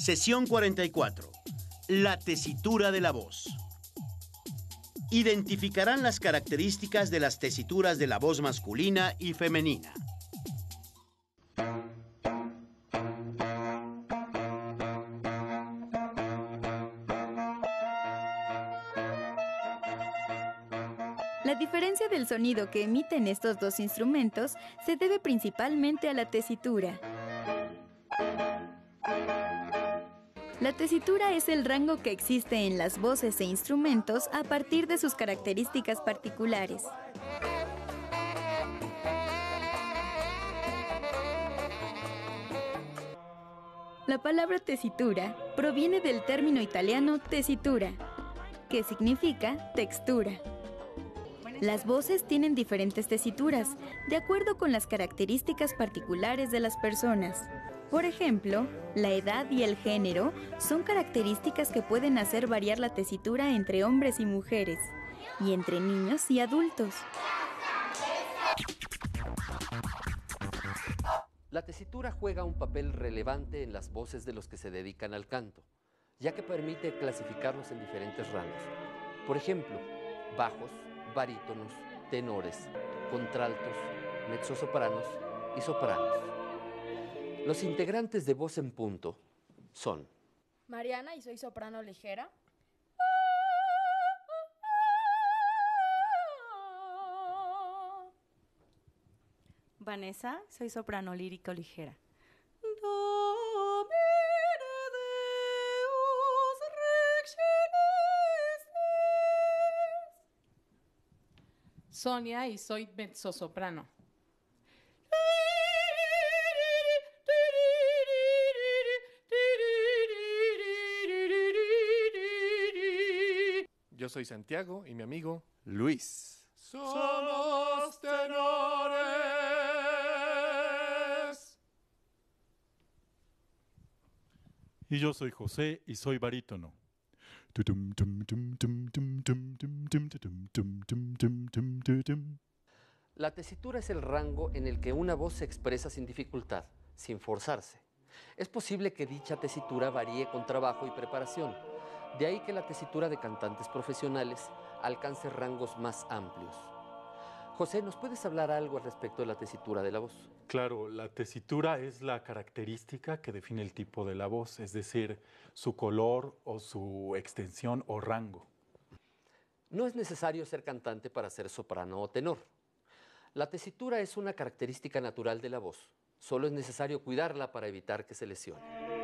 Sesión 44. La tesitura de la voz. Identificarán las características de las tesituras de la voz masculina y femenina. La diferencia del sonido que emiten estos dos instrumentos se debe principalmente a la tesitura. La tesitura es el rango que existe en las voces e instrumentos a partir de sus características particulares. La palabra tesitura proviene del término italiano tesitura, que significa textura. Las voces tienen diferentes tesituras, de acuerdo con las características particulares de las personas. Por ejemplo, la edad y el género son características que pueden hacer variar la tesitura entre hombres y mujeres, y entre niños y adultos. La tesitura juega un papel relevante en las voces de los que se dedican al canto, ya que permite clasificarlos en diferentes rangos. Por ejemplo, bajos, barítonos, tenores, contraltos, mezzosopranos y sopranos. Los integrantes de Voz en Punto son Mariana y soy soprano ligera. Vanessa, soy soprano lírico ligera. Sonia y soy mezzosoprano. Yo soy Santiago y mi amigo Luis. Somos tenores. Y yo soy José y soy barítono. La tesitura es el rango en el que una voz se expresa sin dificultad, sin forzarse. Es posible que dicha tesitura varíe con trabajo y preparación. De ahí que la tesitura de cantantes profesionales alcance rangos más amplios. José, ¿nos puedes hablar algo al respecto de la tesitura de la voz? Claro, la tesitura es la característica que define el tipo de la voz, es decir, su color o su extensión o rango. No es necesario ser cantante para ser soprano o tenor. La tesitura es una característica natural de la voz. Solo es necesario cuidarla para evitar que se lesione.